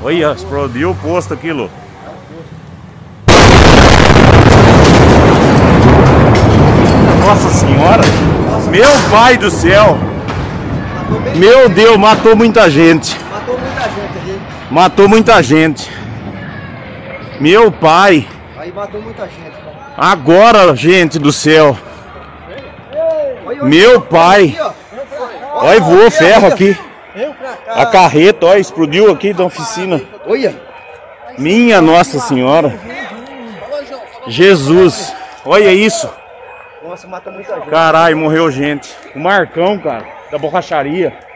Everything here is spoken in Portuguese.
Olha, explodiu o posto aqui, Lu. Nossa senhora! Meu pai do céu! Meu Deus, matou muita gente. Matou muita gente. Meu pai. Aí matou muita gente. Agora, gente do céu. Meu pai. Olha, voou ferro aqui. A carreta, ó, explodiu aqui da oficina. Olha. Minha Nossa Senhora. Jesus. Olha isso. Nossa, matou muita gente. Caralho, morreu gente. O Marcão, cara, da borracharia.